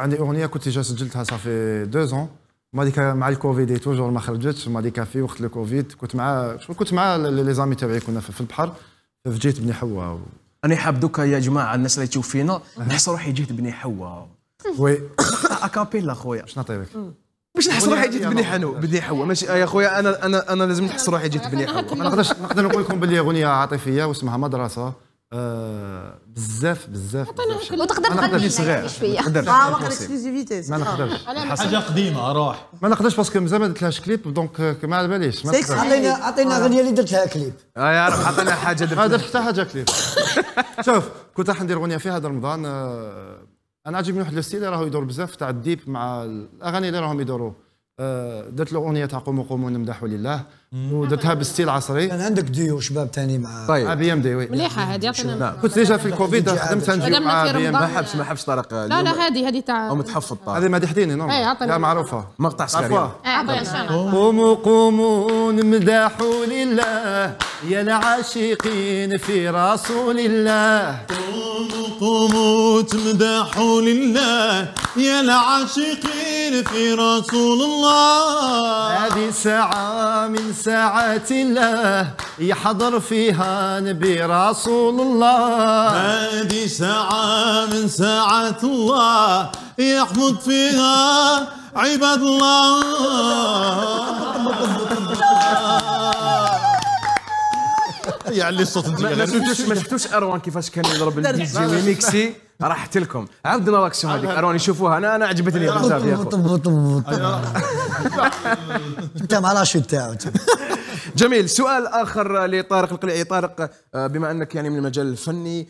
عندي أغنية كنت déjà سجلتها ça fait deux ans ما ديك مع الكوفيد toujours ما خرجتش ما ديك في وقت الكوفيد كنت مع شكون كنت مع les amis تاعي كنا في البحر. فجيت بني حوا. و... أنا حاب دوكا يا جماعة الناس اللي تشوف فينا نحس روحي جيت بني حوا. oui. a cappella خويا. باش نعطيك. باش نحس روحي جيت بني حنو بني حوا. ماشي يا خويا أنا أنا أنا لازم نحس روحي جيت بني حوا. ما نقدرش نقدر نقول لكم باللي أغنية عاطفية واسمها مدرسة. بزاف بزاف بزاف. وتقدر أنا تغني صغير شوية آه واقع ال exclusivité ما نقدرش. حاجة قديمة روح ما نقدرش parce que مازال ما درتلهاش كليب donc ما على باليش ما نقدرش. عطينا عطينا أغنية اللي درت لها كليب آه يا رب عطينا حاجة ما درت درت حتى حاجة كليب شوف كنت راح ندير أغنية في هذا رمضان آه، أنا عجبني واحد ال style اللي راهو يدور بزاف تاع ال deep مع الأغاني اللي راهم يدوروا آه، درت له أغنية تاع قوموا قوموا نمدحوا لله ودرتها بالستيل عصري. كان عندك ديو شباب ثاني مع مع طيب. بي إم دي وي. مليحة هذه يعطينا كنت ديجا في الكوفيد؟ خدمتها نجيب خدمنا مع في بي إم. ما حبش ما حبش طارق لا لا هذه هذه تاع أو متحفظ طارق هذه مديحتيني نو إيه، عطنا. لا معروفة. مقطع سكري آه،. قوموا قوموا نمدحوا لله. يا العاشقين في رسول الله. قوموا تمدحوا لله يا العاشقين في رسول الله. هذه ساعة من ساعات الله يحضر فيها نبي رسول الله. هذه ساعة من ساعات الله يحمد فيها عباد الله. يعلي الصوت انت ما شفتوش ما شفتوش أروان كيفاش كان يضرب الدي جي ويميكسي راحت لكم عاودنا réaction هذيك. أروان يشوفوها. أنا أنا عجبتني بزاف يا أنت مع راشد تاعو. جميل. سؤال آخر لطارق القلعي. طارق آه، بما أنك يعني من المجال الفني